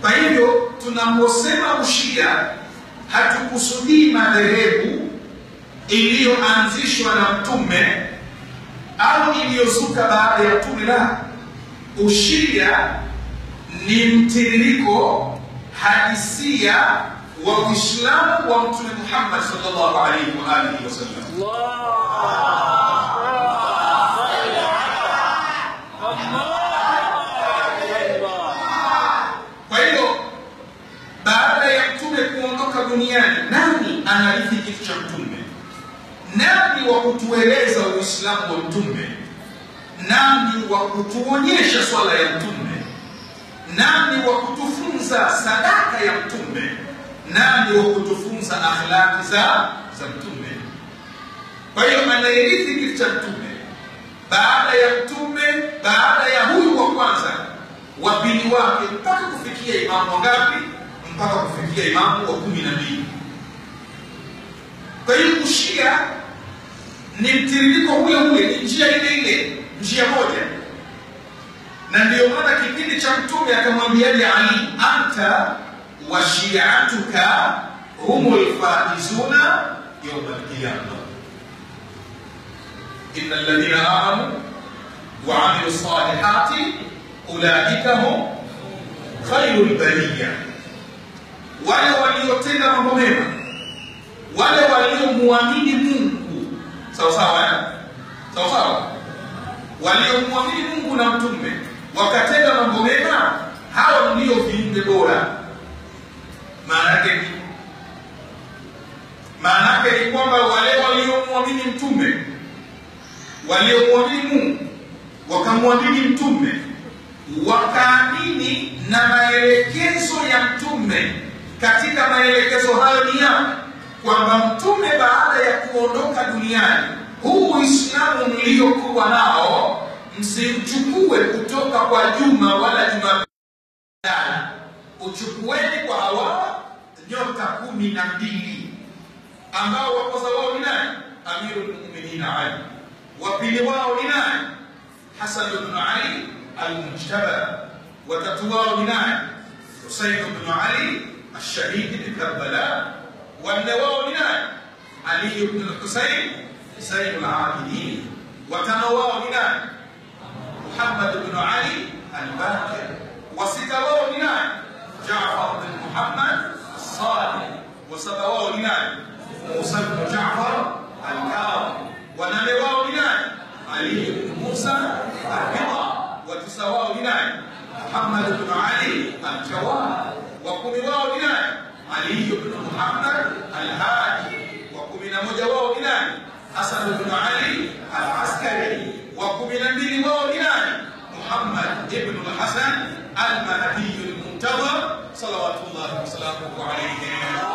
Kwa hivyo tunaposema ushia hatukusudii madhehebu iliyoanzishwa na Mtume au iliyozuka baada ya Mtume. La, ushia ni mtiririko hadisia wa Uislamu wa Mtume Muhammad sallallahu alaihi wa alihi wasallam. Kwa hivyo baada ya mtume kuondoka duniani, nani anarithi kitu cha mtume? Nani wa kutueleza Uislamu wa mtume? Nani wa kutuonyesha swala ya mtume? Nani wa kutufunza sadaka ya mtume? Nani wa kutufunza akhlaki za za mtume? Kwa hiyo anayerithi kitu cha mtume baada ya mtume, baada ya huyu wa kwanza, wa pili wake mpaka kufikia imamu wangapi? Mpaka kufikia imamu wa kumi na mbili. Kwa hiyo ushia ni mtiririko ule ule, ni njia ile ile, njia moja, na ndiyo maana kipindi cha mtume akamwambiaje Ali, anta wa shiatuka humul faizuna yauma alqiyama إن الذين آمنوا وعملوا الصالحات أولئك هم خير البرية wale waliotenda mambo mema, wale waliomwamini Mungu sawa sawa, eh? sawa sawa, waliomwamini Mungu na mtume wakatenda mambo mema, hao ndio viumbe bora. Maana yake ni maana yake ni kwamba wale waliomwamini mtume waliomwamini Mungu wakamwamini mtume wakaamini na maelekezo ya mtume. Katika maelekezo hayo ni yapi? Kwamba mtume baada ya kuondoka duniani, huu Uislamu mliokuwa nao msimchukue kutoka kwa Juma wala Jumapili, uchukueni kwa hawa nyota kumi na mbili ambao wakoza wao ni nani? Amirul Ali wapili wao ni nani? Hasan bnu Ali al-Mujtaba. Watatu wao ni nani? Husayn bnu Ali الشهيد في كربلاء واللواء منها علي بن الحسين حسين العابدين. وتنواه منها محمد بن علي الباكر وستواه منها جعفر بن محمد الصالح. وسبواه منها موسى بن جعفر الكاظم. ونمواه منها علي بن موسى الرضا. وتسواه منها محمد بن علي الجواد. وقمواه علي بن محمد الهادي. وكمن مجوى إناني حسن بن علي العسكري. وكمن بن إناني محمد بن الحسن المهدي المنتظر. صلوات الله وسلامه عليه. وسلم